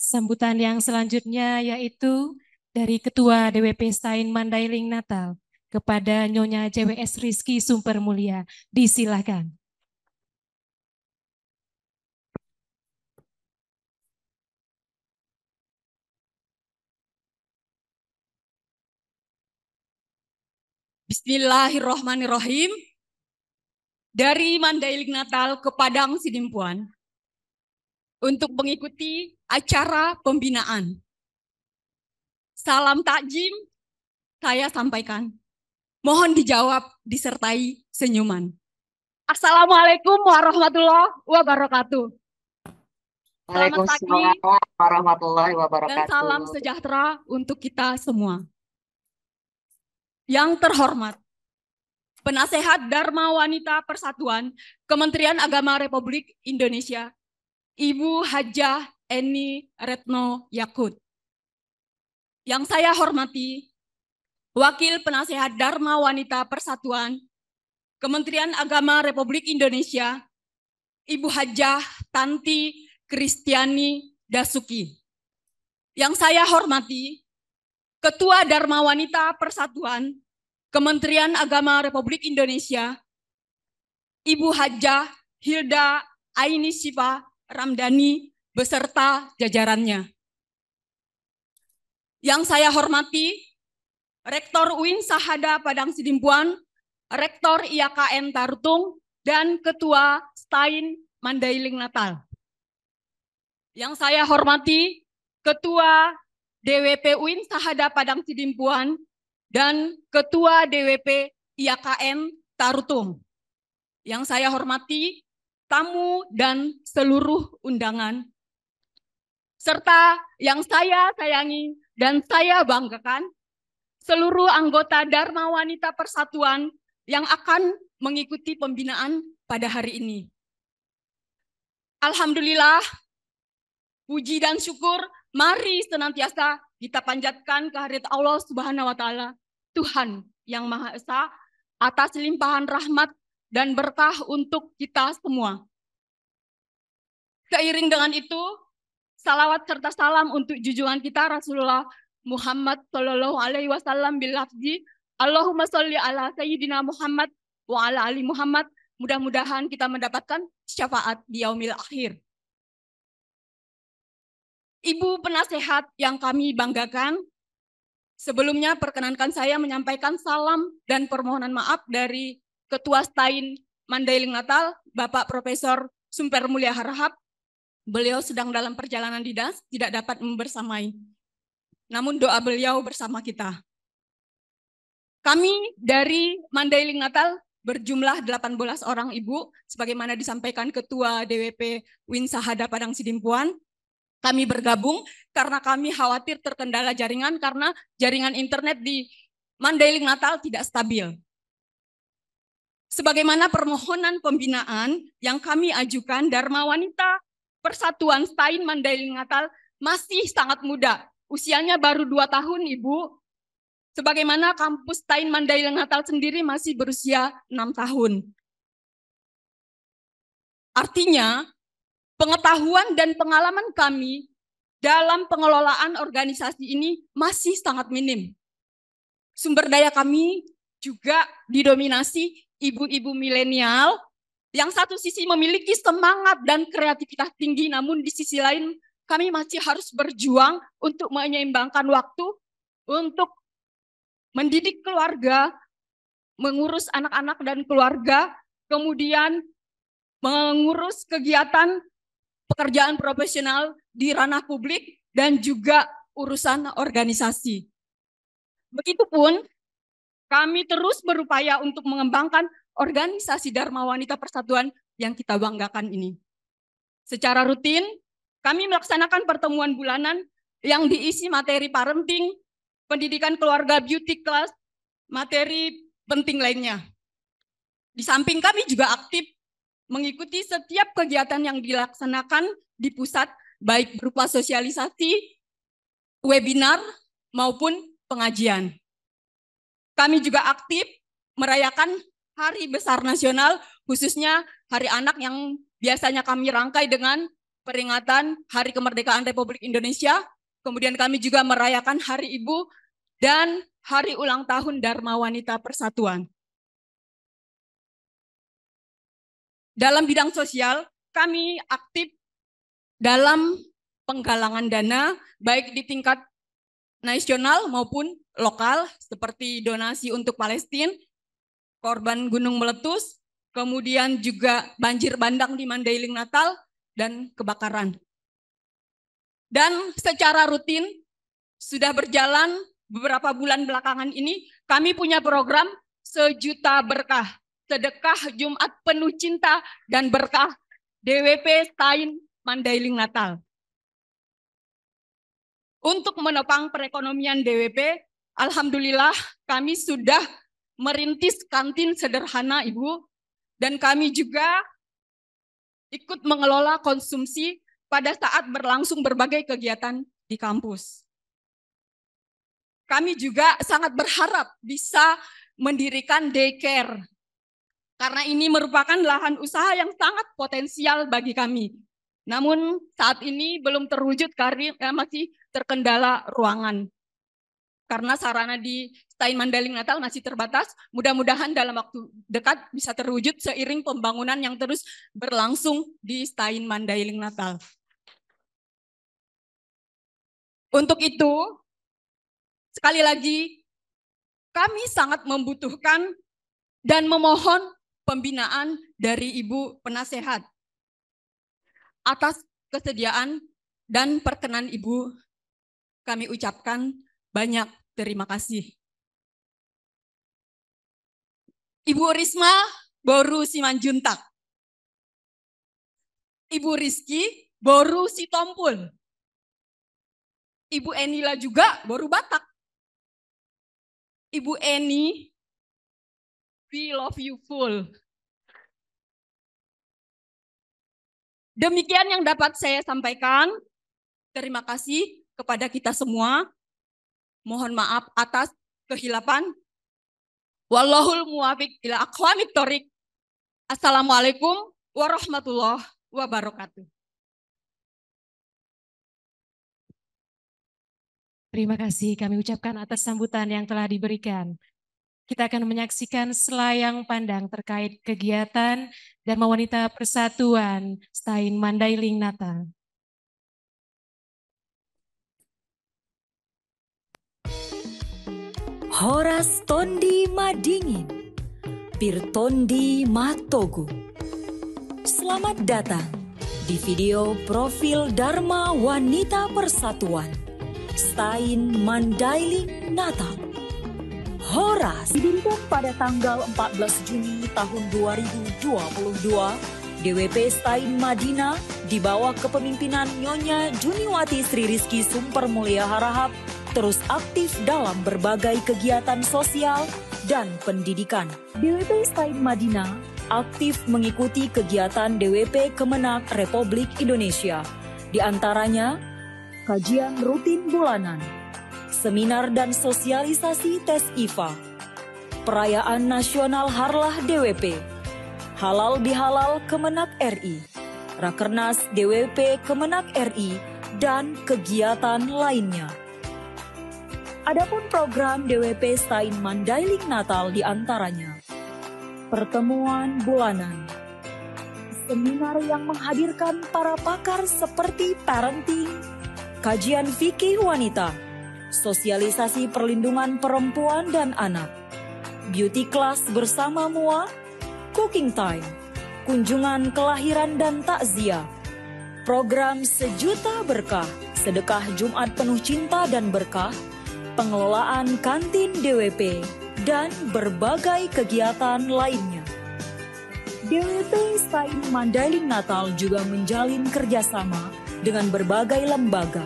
Sambutan yang selanjutnya yaitu dari Ketua DWP Stain Mandailing Natal kepada Nyonya JWS Rizky Sumper Mulia. Disilakan. Bismillahirrohmanirrohim. Dari Mandailing Natal ke Padang Sidimpuan untuk mengikuti acara pembinaan. Salam takjim saya sampaikan. Mohon dijawab disertai senyuman. Assalamualaikum warahmatullahi wabarakatuh. Waalaikumsalam warahmatullahi wabarakatuh. Dan salam sejahtera untuk kita semua. Yang terhormat, Penasehat Dharma Wanita Persatuan Kementerian Agama Republik Indonesia Ibu Hajah Eni Retno Yakut. Yang saya hormati, Wakil Penasehat Dharma Wanita Persatuan Kementerian Agama Republik Indonesia, Ibu Hajah Tanti Kristiani Dasuki. Yang saya hormati, Ketua Dharma Wanita Persatuan Kementerian Agama Republik Indonesia, Ibu Hajah Hilda Aini Siva Ramdhani beserta jajarannya. Yang saya hormati, Rektor UIN Sahada Padang Sidimpuan, Rektor IAKN Tarutung, dan Ketua Stain Mandailing Natal. Yang saya hormati, Ketua DWP UIN Sahada Padang Sidimpuan, dan Ketua DWP IAKN Tarutung. Yang saya hormati, tamu, dan seluruh undangan. Serta yang saya sayangi dan saya banggakan, seluruh anggota Dharma Wanita Persatuan yang akan mengikuti pembinaan pada hari ini. Alhamdulillah, puji dan syukur mari senantiasa kita panjatkan kehadirat Allah Subhanahu wa taala, Tuhan yang Maha Esa atas limpahan rahmat dan berkah untuk kita semua. Seiring dengan itu, salawat serta salam untuk junjungan kita Rasulullah Muhammad Shallallahu Alaihi Wasallam bilafzi Allahumma sholli ala Sayyidina Muhammad wa ala ali Muhammad. Mudah-mudahan kita mendapatkan syafaat di yaumil akhir. Ibu penasehat yang kami banggakan, sebelumnya perkenankan saya menyampaikan salam dan permohonan maaf dari Ketua Stain Mandailing Natal, Bapak Profesor Sumper Mulia Harahap. Beliau sedang dalam perjalanan dinas, tidak dapat membersamai. Namun doa beliau bersama kita. Kami dari Mandailing Natal berjumlah 18 orang ibu, sebagaimana disampaikan Ketua DWP Win Sahada Padang Sidimpuan. Kami bergabung karena kami khawatir terkendala jaringan karena jaringan internet di Mandailing Natal tidak stabil sebagaimana permohonan pembinaan yang kami ajukan Dharma Wanita Persatuan Stain Mandailing Natal masih sangat muda. Usianya baru dua tahun, Ibu. Sebagaimana kampus Stain Mandailing Natal sendiri masih berusia enam tahun. Artinya, pengetahuan dan pengalaman kami dalam pengelolaan organisasi ini masih sangat minim. Sumber daya kami juga didominasi ibu-ibu milenial yang satu sisi memiliki semangat dan kreativitas tinggi, namun di sisi lain kami masih harus berjuang untuk menyeimbangkan waktu untuk mendidik keluarga, mengurus anak-anak dan keluarga, kemudian mengurus kegiatan pekerjaan profesional di ranah publik dan juga urusan organisasi. Begitupun kami terus berupaya untuk mengembangkan organisasi Dharma Wanita Persatuan yang kita banggakan ini. Secara rutin, kami melaksanakan pertemuan bulanan yang diisi materi parenting, pendidikan keluarga beauty class, materi penting lainnya. Di samping kami juga aktif mengikuti setiap kegiatan yang dilaksanakan di pusat, baik berupa sosialisasi, webinar, maupun pengajian. Kami juga aktif merayakan hari besar nasional, khususnya hari anak yang biasanya kami rangkai dengan peringatan Hari Kemerdekaan Republik Indonesia. Kemudian kami juga merayakan Hari Ibu dan Hari Ulang Tahun Dharma Wanita Persatuan. Dalam bidang sosial, kami aktif dalam penggalangan dana baik di tingkat nasional maupun lokal seperti donasi untuk Palestina, korban gunung meletus, kemudian juga banjir bandang di Mandailing Natal dan kebakaran. Dan secara rutin sudah berjalan beberapa bulan belakangan ini kami punya program sejuta berkah, sedekah Jumat penuh cinta dan berkah DWP Stein Mandailing Natal. Untuk menopang perekonomian DWP, Alhamdulillah kami sudah merintis kantin sederhana Ibu, dan kami juga ikut mengelola konsumsi pada saat berlangsung berbagai kegiatan di kampus. Kami juga sangat berharap bisa mendirikan daycare, karena ini merupakan lahan usaha yang sangat potensial bagi kami. Namun saat ini belum terwujud karena masih terkendala ruangan. Karena sarana di Stein Mandaling Natal masih terbatas, mudah-mudahan dalam waktu dekat bisa terwujud seiring pembangunan yang terus berlangsung di Stein Mandailing Natal. Untuk itu, sekali lagi, kami sangat membutuhkan dan memohon pembinaan dari Ibu Penasehat atas kesediaan dan perkenan Ibu kami ucapkan banyak terima kasih. Ibu Risma Boru Simanjuntak. Ibu Rizky Boru Sitompul. Ibu Enila juga Boru Batak. Ibu Eni, we love you full. Demikian yang dapat saya sampaikan. Terima kasih kepada kita semua. Mohon maaf atas kehilapan. Wallahul muwafiq ila aqwamit thoriq. Assalamualaikum warahmatullahi wabarakatuh. Terima kasih kami ucapkan atas sambutan yang telah diberikan. Kita akan menyaksikan selayang pandang terkait kegiatan Dharma Wanita Persatuan Stein Mandailing Natal. Horas Tondi Madingin, Pirtondi Matogu. Selamat datang di video profil Dharma Wanita Persatuan, Stein Mandailing Natal. Horas didirikan pada tanggal 14 Juni tahun 2022 DWP Stein Madina di bawah kepemimpinan Nyonya Juniwati Sri Rizky Sumper Mulia Harahap terus aktif dalam berbagai kegiatan sosial dan pendidikan. DWP Stein Madinah aktif mengikuti kegiatan DWP Kemenak Republik Indonesia, di antaranya kajian rutin bulanan, seminar dan sosialisasi tes IFA, perayaan nasional Harlah DWP, halal bihalal Kemenak RI, Rakernas DWP Kemenak RI, dan kegiatan lainnya. Adapun program DWP Stein Mandailing Natal di antaranya pertemuan bulanan, seminar yang menghadirkan para pakar seperti parenting, kajian fikih wanita, sosialisasi perlindungan perempuan dan anak, beauty class bersama mua, cooking time, kunjungan kelahiran dan takziah, program sejuta berkah, sedekah Jumat penuh cinta dan berkah, pengelolaan kantin DWP, dan berbagai kegiatan lainnya. DWP Stein Mandailing Natal juga menjalin kerjasama dengan berbagai lembaga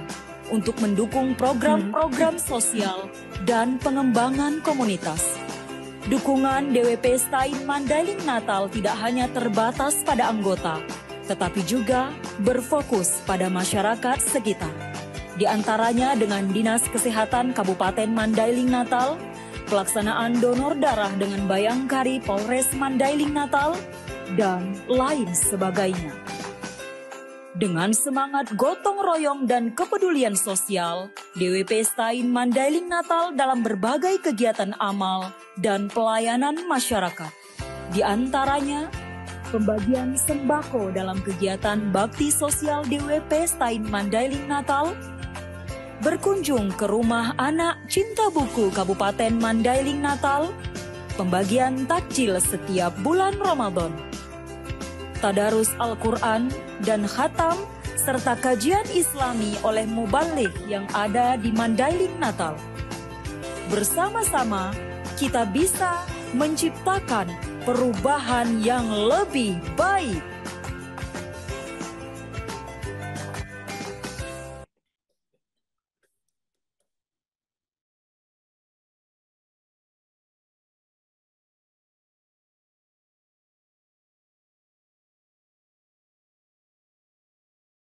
untuk mendukung program-program sosial dan pengembangan komunitas. Dukungan DWP Stein Mandailing Natal tidak hanya terbatas pada anggota, tetapi juga berfokus pada masyarakat sekitar di antaranya dengan Dinas Kesehatan Kabupaten Mandailing Natal, pelaksanaan donor darah dengan Bayangkari Polres Mandailing Natal, dan lain sebagainya. Dengan semangat gotong royong dan kepedulian sosial, DWP Stain Mandailing Natal dalam berbagai kegiatan amal dan pelayanan masyarakat. Di antaranya, pembagian sembako dalam kegiatan bakti sosial DWP Stain Mandailing Natal, berkunjung ke rumah anak cinta buku Kabupaten Mandailing Natal, pembagian takjil setiap bulan Ramadan tadarus Al-Quran dan khatam, serta kajian islami oleh mubalik yang ada di Mandailing Natal. Bersama-sama, kita bisa menciptakan perubahan yang lebih baik.